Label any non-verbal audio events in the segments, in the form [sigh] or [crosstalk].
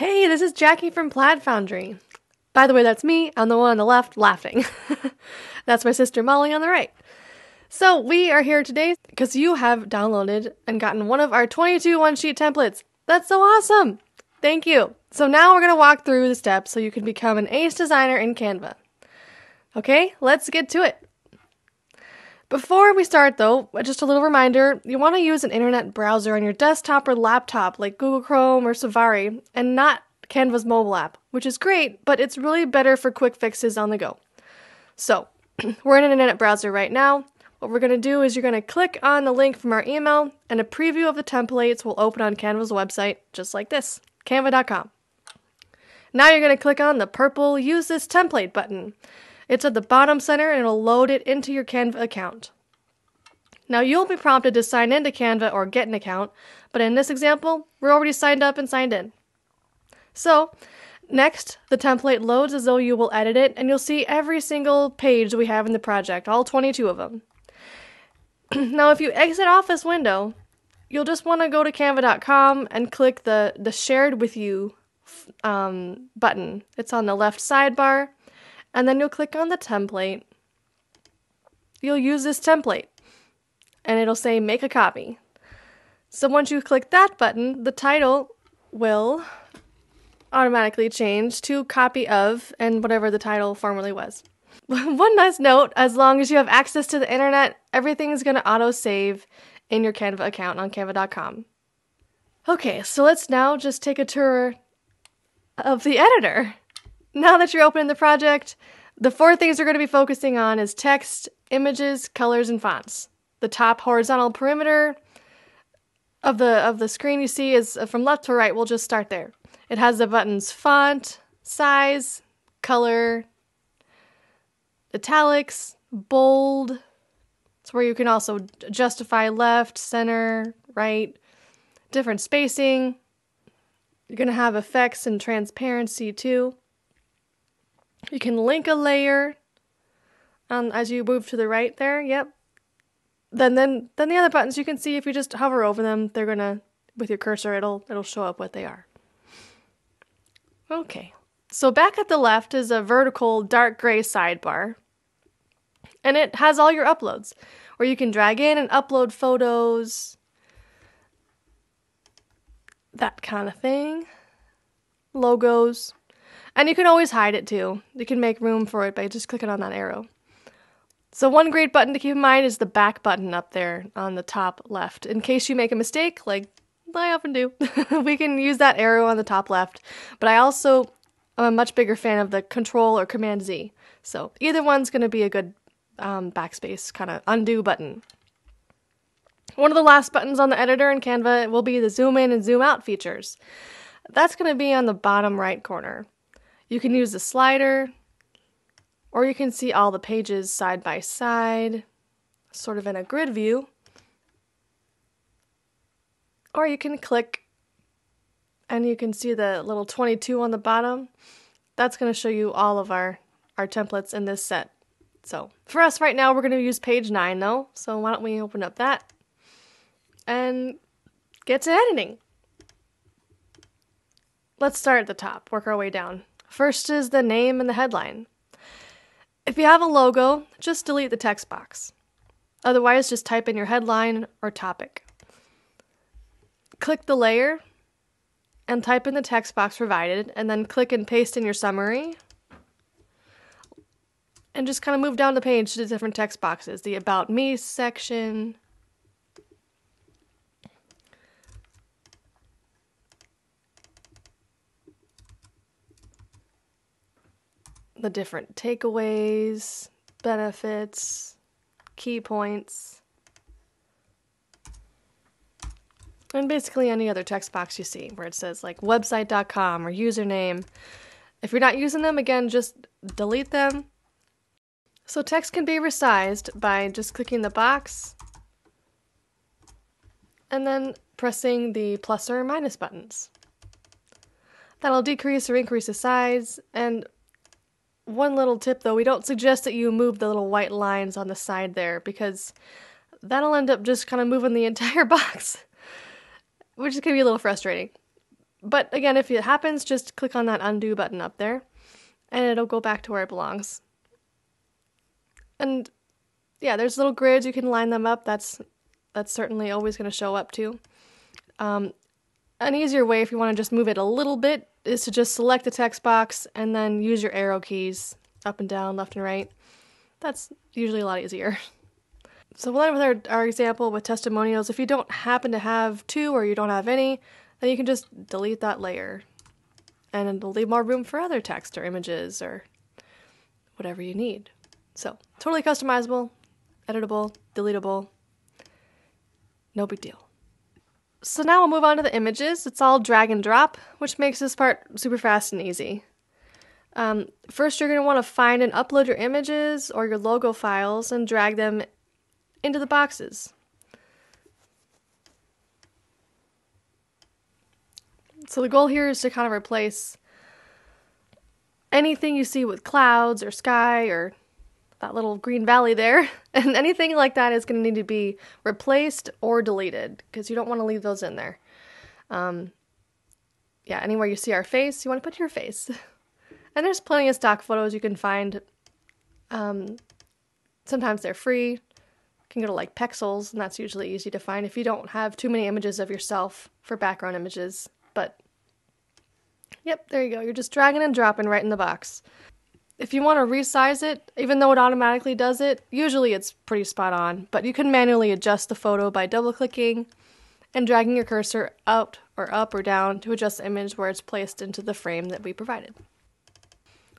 Hey, this is Jackie from Plaid Foundry. By the way, that's me. I'm the one on the left laughing. [laughs] that's my sister Molly on the right. So, we are here today because you have downloaded and gotten one of our 22 one sheet templates. That's so awesome! Thank you. So, now we're going to walk through the steps so you can become an ace designer in Canva. Okay, let's get to it. Before we start, though, just a little reminder you want to use an internet browser on your desktop or laptop like Google Chrome or Safari and not Canva's mobile app, which is great, but it's really better for quick fixes on the go. So, [clears throat] we're in an internet browser right now. What we're going to do is you're going to click on the link from our email, and a preview of the templates will open on Canva's website, just like this canva.com. Now you're going to click on the purple Use This Template button. It's at the bottom center and it'll load it into your Canva account. Now you'll be prompted to sign into Canva or get an account, but in this example, we're already signed up and signed in. So, next, the template loads as though you will edit it, and you'll see every single page we have in the project, all 22 of them. [clears throat] now, if you exit off this window, you'll just want to go to canva.com and click the, the shared with you um, button. It's on the left sidebar and then you'll click on the template. You'll use this template and it'll say make a copy. So once you click that button, the title will automatically change to copy of and whatever the title formerly was. [laughs] One nice note as long as you have access to the internet, everything is going to auto save in your Canva account on canva.com. Okay, so let's now just take a tour of the editor. Now that you're opening the project, the four things we're going to be focusing on is text, images, colors, and fonts. The top horizontal perimeter of the of the screen you see is uh, from left to right. We'll just start there. It has the buttons font, size, color, italics, bold. It's where you can also justify left, center, right, different spacing. You're going to have effects and transparency too. You can link a layer and as you move to the right there. Yep. Then then then the other buttons you can see if you just hover over them, they're gonna with your cursor it'll it'll show up what they are. Okay. So back at the left is a vertical dark gray sidebar. And it has all your uploads where you can drag in and upload photos, that kind of thing, logos. And you can always hide it too. You can make room for it by just clicking on that arrow. So, one great button to keep in mind is the back button up there on the top left. In case you make a mistake, like I often do, [laughs] we can use that arrow on the top left. But I also am a much bigger fan of the Control or Command Z. So, either one's going to be a good um, backspace kind of undo button. One of the last buttons on the editor in Canva will be the zoom in and zoom out features. That's going to be on the bottom right corner. You can use the slider, or you can see all the pages side by side, sort of in a grid view. Or you can click and you can see the little 22 on the bottom. That's going to show you all of our, our templates in this set. So for us right now, we're going to use page 9 though. So why don't we open up that and get to editing. Let's start at the top, work our way down. First is the name and the headline. If you have a logo, just delete the text box. Otherwise, just type in your headline or topic. Click the layer and type in the text box provided, and then click and paste in your summary. And just kind of move down the page to the different text boxes the About Me section, the different takeaways, benefits, key points, and basically any other text box you see where it says like website.com or username. If you're not using them, again, just delete them. So text can be resized by just clicking the box and then pressing the plus or minus buttons. That'll decrease or increase the size, and one little tip though, we don't suggest that you move the little white lines on the side there because that'll end up just kind of moving the [laughs] entire box, which is going to be a little frustrating. But again, if it happens, just click on that undo button up there and it'll go back to where it belongs. And yeah, there's little grids, you can line them up. That's that's certainly always going to show up too. Um, an easier way, if you want to just move it a little bit, is to just select the text box and then use your arrow keys up and down, left and right. That's usually a lot easier. So we'll end with our, our example with testimonials. If you don't happen to have two or you don't have any, then you can just delete that layer and it'll leave more room for other text or images or whatever you need. So totally customizable, editable, deletable, no big deal. So now we'll move on to the images. It's all drag and drop, which makes this part super fast and easy. Um, first, you're going to want to find and upload your images or your logo files and drag them into the boxes. So the goal here is to kind of replace anything you see with clouds or sky or that little green valley there. [laughs] And anything like that is going to need to be replaced or deleted because you don't want to leave those in there. Um, yeah, anywhere you see our face, you want to put your face. [laughs] And there's plenty of stock photos you can find. Um, sometimes they're free. You can go to like Pexels, and that's usually easy to find if you don't have too many images of yourself for background images. But yep, there you go. You're just dragging and dropping right in the box. If you want to resize it, even though it automatically does it, usually it's pretty spot on, but you can manually adjust the photo by double clicking and dragging your cursor out or up or down to adjust the image where it's placed into the frame that we provided.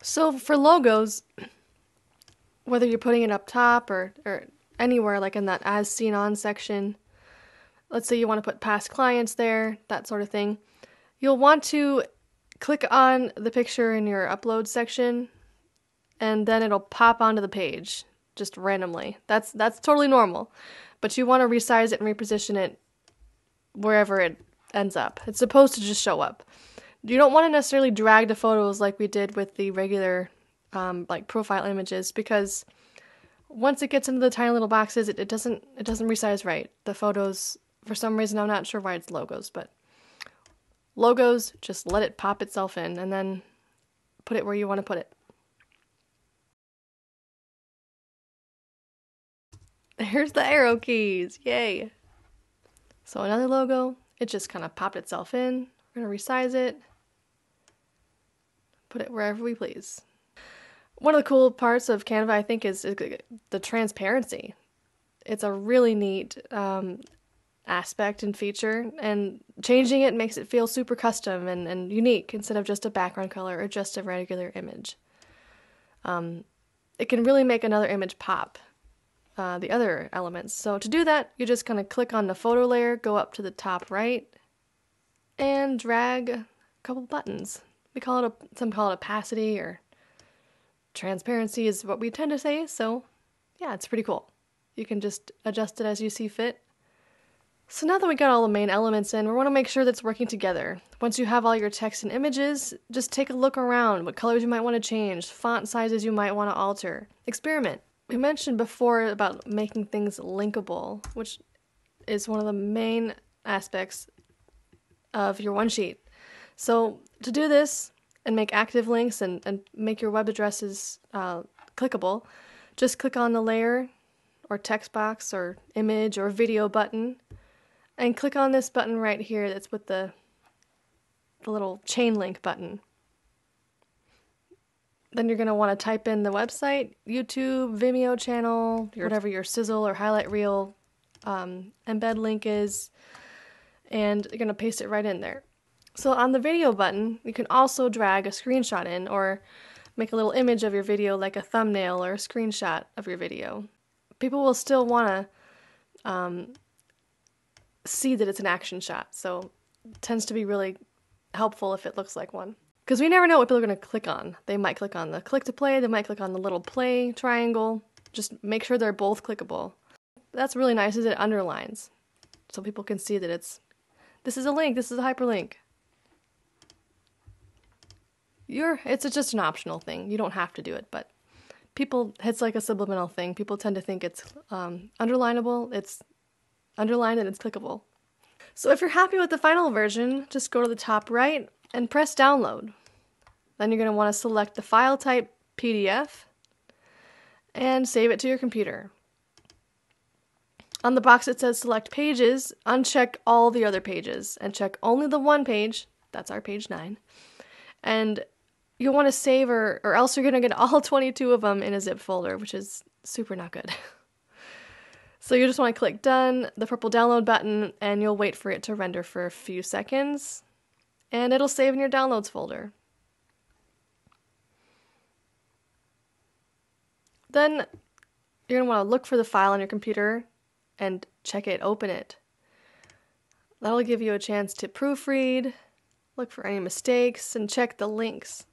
So for logos, [clears throat] whether you're putting it up top or, or anywhere like in that as seen on section, let's say you want to put past clients there, that sort of thing, you'll want to click on the picture in your upload section and then it'll pop onto the page just randomly. That's that's totally normal. But you want to resize it and reposition it wherever it ends up. It's supposed to just show up. You don't want to necessarily drag the photos like we did with the regular um, like profile images because once it gets into the tiny little boxes, it, it doesn't it doesn't resize right. The photos, for some reason, I'm not sure why it's logos, but logos just let it pop itself in and then put it where you want to put it. Here's the arrow keys. Yay. So another logo. It just kind of popped itself in. We're going to resize it. Put it wherever we please. One of the cool parts of Canva, I think, is, the transparency. It's a really neat um, aspect and feature, and changing it makes it feel super custom and, and unique instead of just a background color or just a regular image. Um, it can really make another image pop uh, the other elements. So to do that, you're just going to click on the photo layer, go up to the top right, and drag a couple buttons. We call it a, some call it opacity or transparency is what we tend to say. So yeah, it's pretty cool. You can just adjust it as you see fit. So now that we got all the main elements in, we want to make sure that's working together. Once you have all your text and images, just take a look around, what colors you might want to change, font sizes you might want to alter. Experiment we mentioned before about making things linkable, which is one of the main aspects of your one sheet. So to do this and make active links and, and make your web addresses uh, clickable, just click on the layer or text box or image or video button and click on this button right here that's with the, the little chain link button. Then you're going to want to type in the website, YouTube, Vimeo channel, whatever your sizzle or highlight reel um, embed link is, and you're going to paste it right in there. So on the video button, you can also drag a screenshot in or make a little image of your video like a thumbnail or a screenshot of your video. People will still want to um, see that it's an action shot, so it tends to be really helpful if it looks like one. Because we never know what people are going to click on. They might click on the click to play, they might click on the little play triangle. Just make sure they're both clickable. That's really nice is it underlines. So people can see that it's this is a link, this is a hyperlink. You're it's just an optional thing. You don't have to do it, but people it's like a subliminal thing. People tend to think it's um, underlinable, it's underlined and it's clickable. So if you're happy with the final version, just go to the top right and press download. Then you're going to want to select the file type PDF and save it to your computer. On the box it says select pages, uncheck all the other pages and check only the one page, that's our page 9. And you'll want to save or, or else you're going to get [laughs] all 22 of them in a zip folder, which is super not good. [laughs] so you just want to click done, the purple download button, and you'll wait for it to render for a few seconds. And it'll save in your downloads folder. Then you're going to want to look for the file on your computer and check it, open it. That'll give you a chance to proofread, look for any mistakes, and check the links.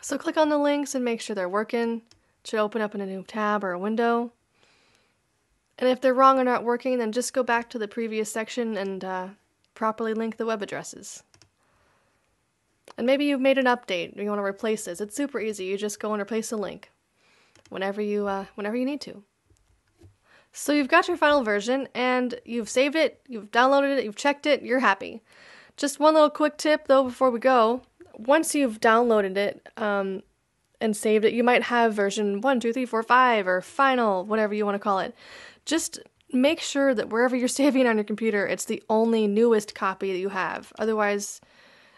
So click on the links and make sure they're working. Should open up in a new tab or a window. And if they're wrong or not working, then just go back to the previous section and uh, properly link the web addresses. And maybe you've made an update you want to replace this. It's super easy. You just go and replace a link whenever you uh, whenever you need to. So you've got your final version and you've saved it, you've downloaded it, you've checked it, you're happy. Just one little quick tip though before we go. Once you've downloaded it um, and saved it, you might have version 1, 2, 3, 4, 5 or final, whatever you want to call it just make sure that wherever you're [laughs] saving on your computer, it's the only newest copy that you have. Otherwise,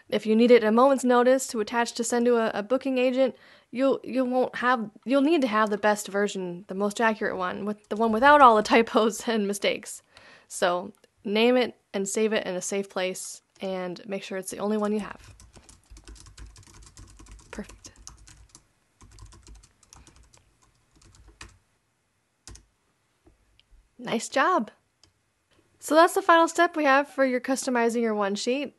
if you need it at a moment's notice to attach to send to a, a booking agent, you'll you won't have you'll need to have the best version, the most accurate one, with the one without all the [laughs] typos and mistakes. So name it and save it in a safe place and make sure it's the only one you have. Nice job! So that's the final step we have for your customizing your one sheet.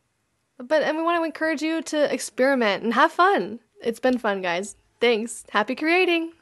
But and we want to encourage you to experiment and have fun. It's been fun, guys. Thanks. Happy creating!